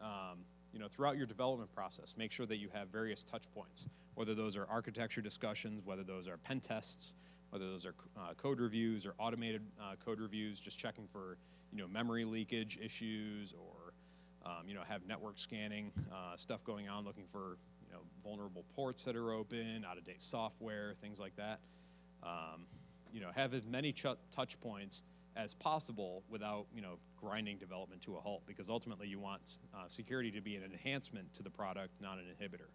A: Um, you know, throughout your development process, make sure that you have various touch points, whether those are architecture discussions, whether those are pen tests, whether those are uh, code reviews or automated uh, code reviews, just checking for, you know, memory leakage issues or, um, you know, have network scanning uh, stuff going on, looking for, you know, vulnerable ports that are open, out-of-date software, things like that. Um, you know, have as many ch- touch points as possible without you know grinding development to a halt because ultimately you want uh, security to be an enhancement to the product not an inhibitor.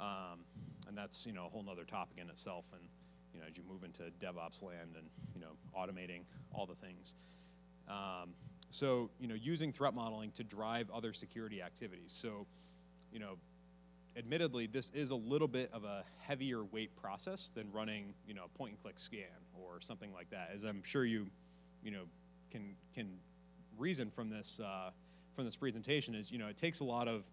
A: Um, and that's you know a whole nother topic in itself and you know as you move into devops land and you know automating all the things. Um, so you know using threat modeling to drive other security activities. So you know admittedly this is a little bit of a heavier weight process than running you know a point and click scan or something like that as i'm sure you you know, can can reason from this uh, from this presentation is, you know, it takes a lot of,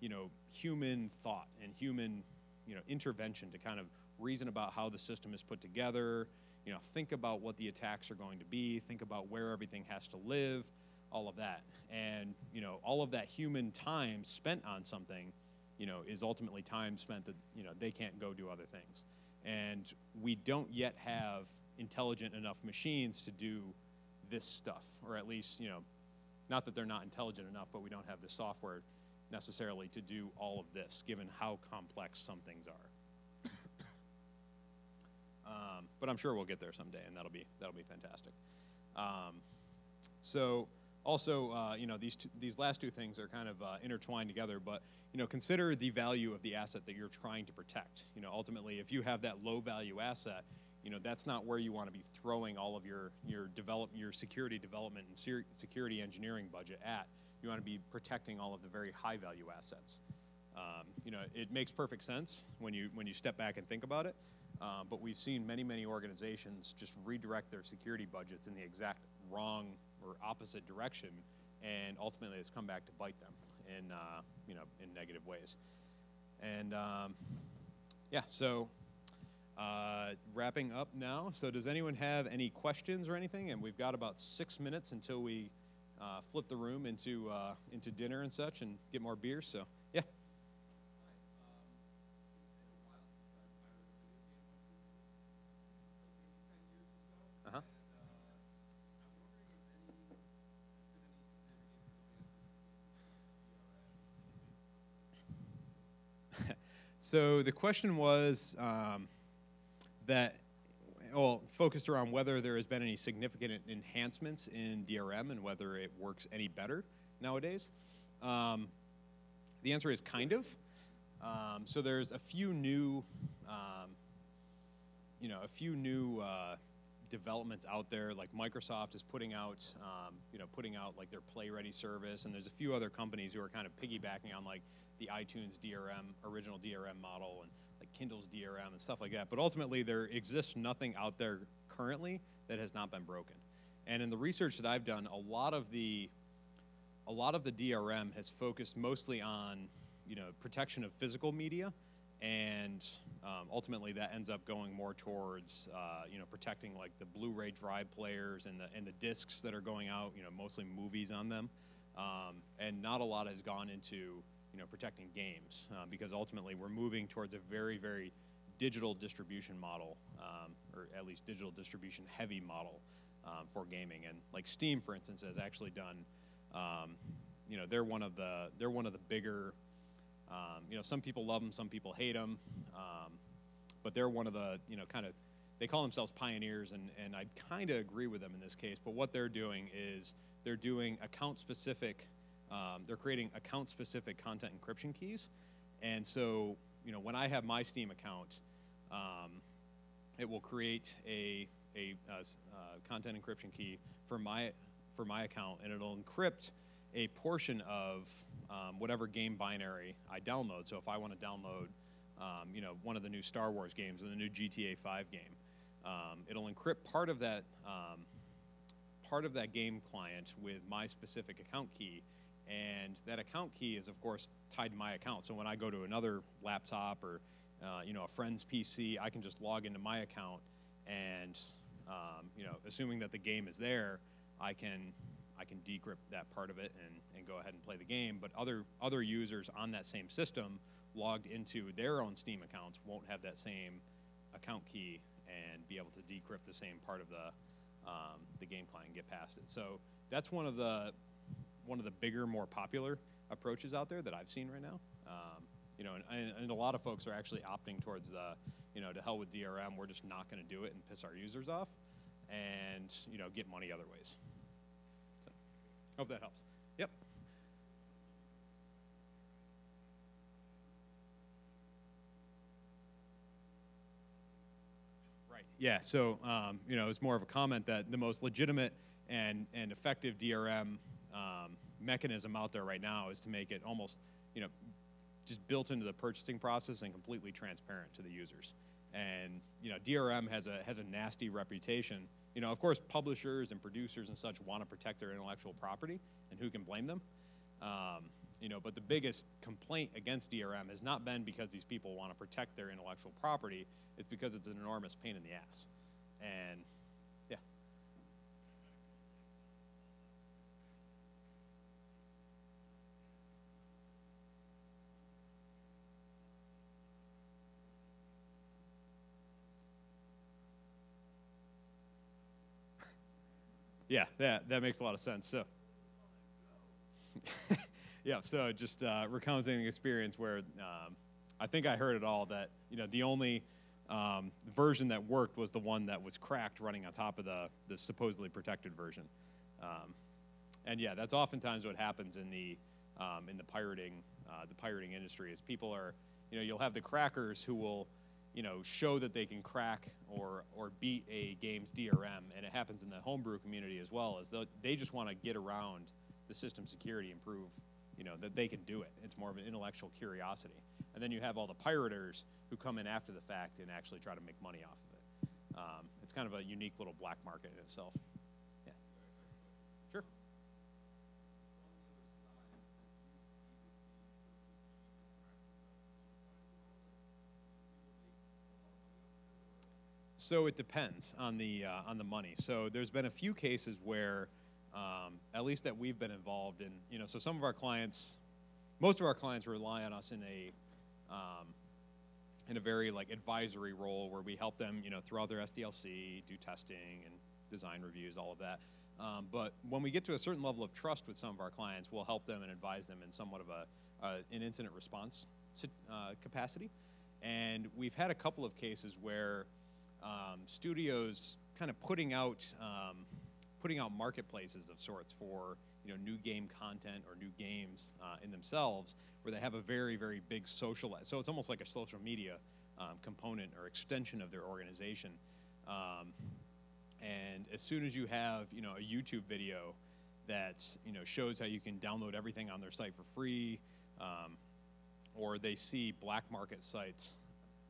A: you know, human thought and human, you know, intervention to kind of reason about how the system is put together. You know, think about what the attacks are going to be. Think about where everything has to live. All of that, and you know, all of that human time spent on something, you know, is ultimately time spent that you know they can't go do other things, and we don't yet have intelligent enough machines to do this stuff, or at least, you know, not that they're not intelligent enough, but we don't have the software necessarily to do all of this, given how complex some things are. um, but I'm sure we'll get there someday, and that'll be that'll be fantastic. Um, so also, uh, you know, these two, these last two things are kind of uh, intertwined together. But you know, consider the value of the asset that you're trying to protect. You know, ultimately, if you have that low value asset, you know that's not where you want to be throwing all of your your develop your security development and security engineering budget at. You want to be protecting all of the very high value assets. Um, you know, it makes perfect sense when you when you step back and think about it. Uh, but we've seen many many organizations just redirect their security budgets in the exact wrong or opposite direction, and ultimately it's come back to bite them in uh, you know in negative ways. And um, yeah, so uh, wrapping up now. So, does anyone have any questions or anything? And we've got about six minutes until we uh, flip the room into uh, into dinner and such, and get more beers. So, yeah. Uh huh. so the question was. Um, that well, focused around whether there has been any significant enhancements in DRM and whether it works any better nowadays. Um, the answer is kind of. Um, so there's a few new um, you know a few new uh, developments out there. Like Microsoft is putting out um, you know putting out like their PlayReady service, and there's a few other companies who are kind of piggybacking on like the iTunes DRM original DRM model and Kindle's DRM and stuff like that. But ultimately, there exists nothing out there currently that has not been broken. And in the research that I've done, a lot of the a lot of the DRM has focused mostly on you know protection of physical media, and um, ultimately that ends up going more towards uh, you know protecting like the Blu-ray drive players and the and the discs that are going out, you know mostly movies on them, um, and not a lot has gone into you know protecting games uh, because ultimately we're moving towards a very very digital distribution model, um, or at least digital distribution heavy model um, for gaming. And like Steam, for instance, has actually done, um, you know, they're one of the they're one of the bigger. Um, you know, some people love them, some people hate them, um, but they're one of the you know kind of they call themselves pioneers, and and I kind of agree with them in this case. But what they're doing is they're doing account specific. Um, they're creating account specific content encryption keys, and so you know when I have my Steam account um, it will create a, a, a uh, content encryption key for my, for my account, and it'll encrypt a portion of um, whatever game binary I download. So if I want to download, um, you know, one of the new Star Wars games or the new GTA 5 game, um, it'll encrypt part of that um, part of that game client with my specific account key, and that account key is of course tied to my account. So when I go to another laptop or uh, you know, a friend's PC, I can just log into my account and, um, you know, assuming that the game is there, I can I can decrypt that part of it and, and go ahead and play the game. But other other users on that same system logged into their own Steam accounts won't have that same account key and be able to decrypt the same part of the um, the game client and get past it. So that's one of the one of the bigger, more popular approaches out there that I've seen right now. Um, you know, and, and, a lot of folks are actually opting towards the, you know, to hell with DRM. We're just not going to do it and piss our users off, and you know, get money other ways. So, hope that helps. Yep. Right. Yeah. So, um, you know, it's more of a comment that the most legitimate and and effective DRM um, mechanism out there right now is to make it almost, you know, just built into the purchasing process and completely transparent to the users. And you know, DRM has a has a nasty reputation. You know, of course, publishers and producers and such want to protect their intellectual property, and who can blame them? Um, you know, but the biggest complaint against DRM has not been because these people want to protect their intellectual property. It's because it's an enormous pain in the ass. And Yeah, that that makes a lot of sense. So, yeah, so just uh, recounting an experience where um, I think I heard it all that you know the only um, version that worked was the one that was cracked running on top of the the supposedly protected version. Um, and yeah, that's oftentimes what happens in the um, in the pirating uh, the pirating industry is people are you know you'll have the crackers who will you know, show that they can crack or or beat a game's DRM, and it happens in the homebrew community as well. As they just want to get around the system security and prove, you know, that they can do it. It's more of an intellectual curiosity. And then you have all the pirators who come in after the fact and actually try to make money off of it. Um, it's kind of a unique little black market in itself. So it depends on the uh, on the money. So there's been a few cases where, um, at least that we've been involved in. You know, so some of our clients, most of our clients rely on us in a um, in a very like advisory role where we help them, you know, throughout their SDLC, do testing and design reviews, all of that. Um, but when we get to a certain level of trust with some of our clients, we'll help them and advise them in somewhat of a uh, an incident response uh, capacity. And we've had a couple of cases where um, studios kind of putting out um, putting out marketplaces of sorts for you know new game content or new games uh, in themselves, where they have a very very big social. So it's almost like a social media um, component or extension of their organization. Um, and as soon as you have, you know, a YouTube video that you know shows how you can download everything on their site for free, um, or they see black market sites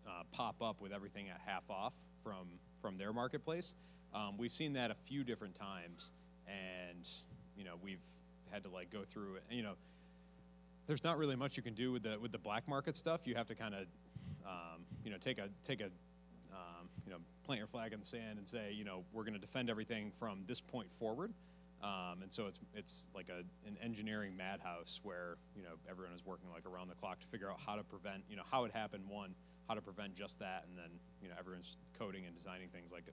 A: uh, pop up with everything at half off from from their marketplace. Um, we've seen that a few different times, and you know we've had to like go through it. You know, there's not really much you can do with the with the black market stuff. You have to kind of um, you know take a take a um, you know, plant your flag in the sand and say, you know, we're going to defend everything from this point forward. Um, and so it's it's like a an engineering madhouse where you know everyone is working like around the clock to figure out how to prevent you know how it happened one how to prevent just that and then you know everyone's coding and designing things like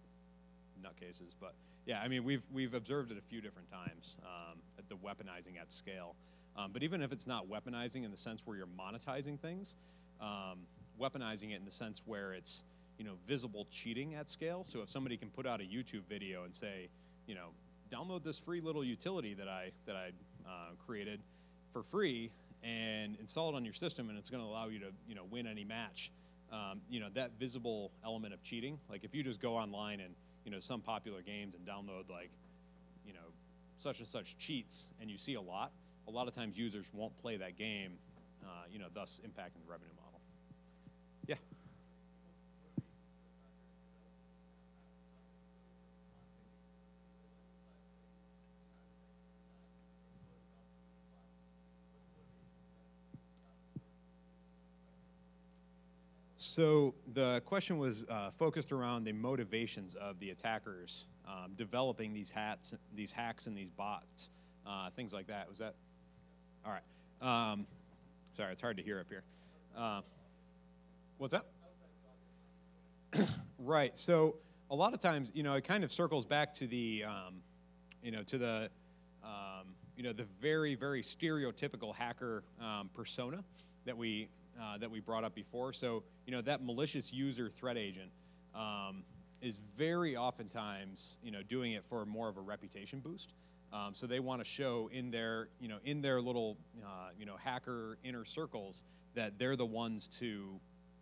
A: nutcases but yeah I mean we've we've observed it a few different times um, at the weaponizing at scale um, but even if it's not weaponizing in the sense where you're monetizing things um, weaponizing it in the sense where it's you know, visible cheating at scale. So if somebody can put out a YouTube video and say, you know, download this free little utility that I that I uh, created for free and install it on your system, and it's going to allow you to you know win any match. Um, you know that visible element of cheating. Like if you just go online and you know some popular games and download like you know such and such cheats, and you see a lot. A lot of times users won't play that game. Uh, you know, thus impacting the revenue model. Yeah. So the question was uh, focused around the motivations of the attackers um, developing these hats, these hacks, and these bots, uh, things like that. Was that all right? Um, sorry, it's hard to hear up here. Uh, what's up? right. So a lot of times, you know, it kind of circles back to the, um, you know, to the, um, you know, the very, very stereotypical hacker um, persona that we uh, that we brought up before. So, you know, that malicious user threat agent um, is very oftentimes, you know, doing it for more of a reputation boost. Um, so they want to show in their, you know, in their little, uh, you know, hacker inner circles that they're the ones to,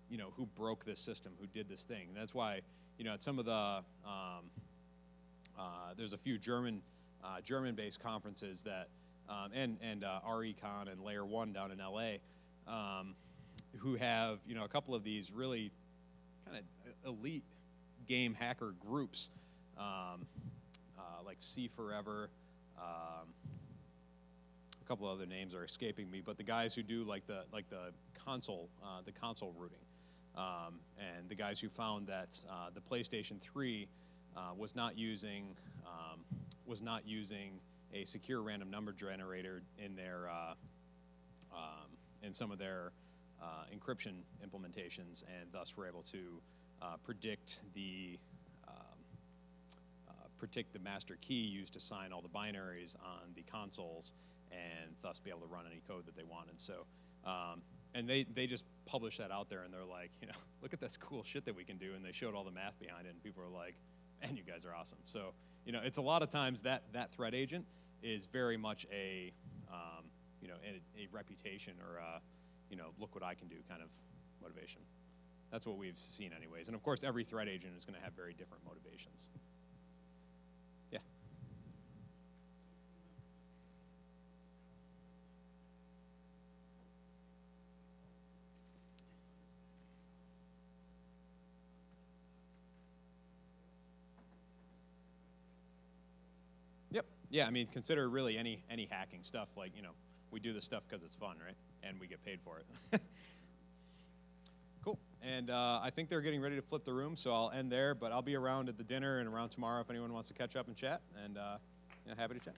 A: you know, who broke this system, who did this thing. And that's why, you know, at some of the, um, uh, there's a few German, uh, German-based conferences that, um, and and uh, RECon and LayerOne down in LA. Um, who have you know a couple of these really kind of elite game hacker groups, um, uh, like C Forever. Um, a couple of other names are escaping me, but the guys who do like the like the console uh, the console routing, um, and the guys who found that uh, the PlayStation 3 uh, was not using um, was not using a secure random number generator in their uh, um, in some of their uh, encryption implementations, and thus we're able to uh, predict the um, uh, predict the master key used to sign all the binaries on the consoles, and thus be able to run any code that they wanted. So, um, and they they just published that out there, and they're like, you know, look at this cool shit that we can do, and they showed all the math behind it, and people are like, man, you guys are awesome. So, you know, it's a lot of times that that threat agent is very much a um, you know a, a reputation or a, you know, look what I can do kind of motivation. That's what we've seen anyways. And of course, every threat agent is going to have very different motivations. Yeah. Yep. Yeah, I mean, consider really any any hacking stuff like, you know, we do this stuff because it's fun, right? And we get paid for it. cool. And uh, I think they're getting ready to flip the room, so I'll end there. But I'll be around at the dinner and around tomorrow if anyone wants to catch up and chat. And uh, happy to chat.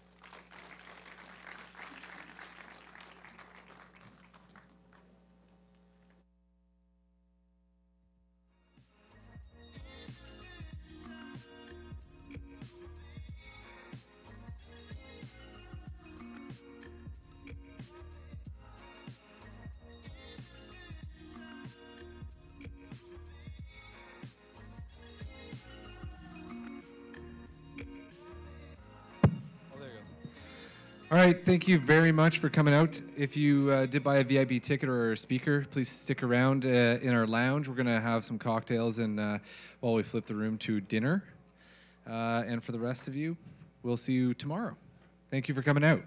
B: Right, thank you very much for coming out. If you uh, did buy a VIP ticket or a speaker, please stick around uh, in our lounge. We're going to have some cocktails and uh, while we flip the room to dinner. Uh, and for the rest of you, we'll see you tomorrow. Thank you for coming out.